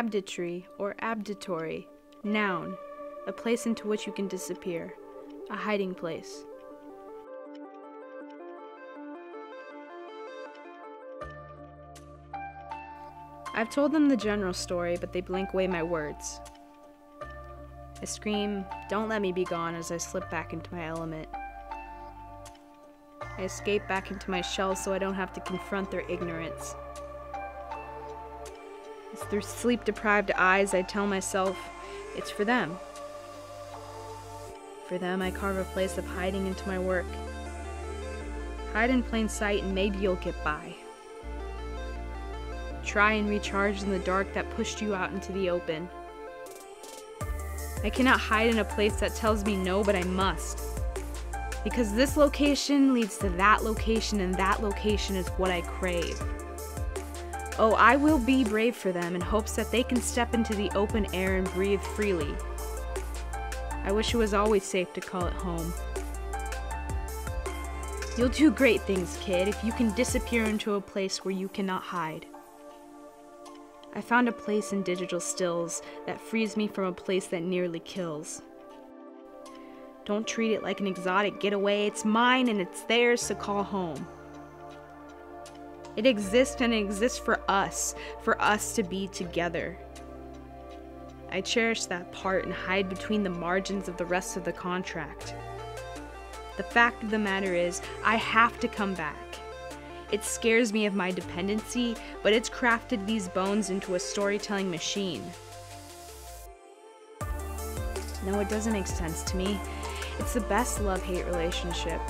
Abditory or abditory. Noun. A place into which you can disappear. A hiding place. I've told them the general story, but they blink away my words. I scream, Don't let me be gone, as I slip back into my element. I escape back into my shell so I don't have to confront their ignorance. It's through sleep deprived eyes I tell myself it's for them. For them, I carve a place of hiding into my work. Hide in plain sight and maybe you'll get by. Try and recharge in the dark that pushed you out into the open. I cannot hide in a place that tells me no, but I must. Because this location leads to that location, and that location is what I crave. Oh, I will be brave for them in hopes that they can step into the open air and breathe freely. I wish it was always safe to call it home. You'll do great things, kid, if you can disappear into a place where you cannot hide. I found a place in digital stills that frees me from a place that nearly kills. Don't treat it like an exotic getaway, it's mine and it's theirs to call home. It exists and it exists for us, for us to be together. I cherish that part and hide between the margins of the rest of the contract. The fact of the matter is, I have to come back. It scares me of my dependency, but it's crafted these bones into a storytelling machine. No, it doesn't make sense to me. It's the best love hate relationship.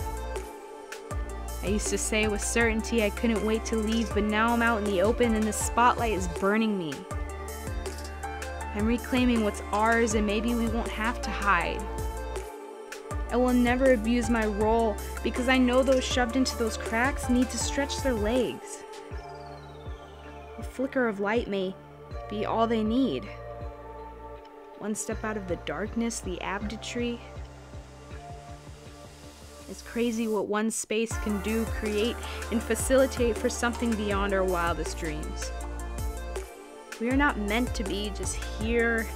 I used to say with certainty I couldn't wait to leave, but now I'm out in the open and the spotlight is burning me. I'm reclaiming what's ours and maybe we won't have to hide. I will never abuse my role because I know those shoved into those cracks need to stretch their legs. A flicker of light may be all they need. One step out of the darkness, the abditory. It's crazy what one space can do, create, and facilitate for something beyond our wildest dreams. We are not meant to be just here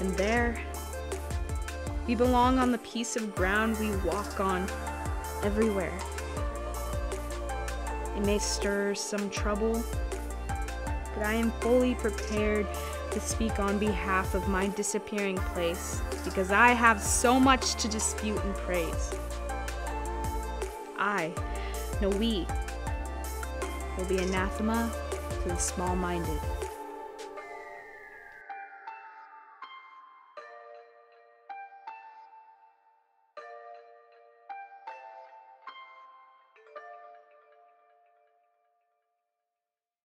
and there. We belong on the piece of ground we walk on everywhere. It may stir some trouble, but I am fully prepared to speak on behalf of my disappearing place because I have so much to dispute and praise. I, no we, will be anathema to the small minded.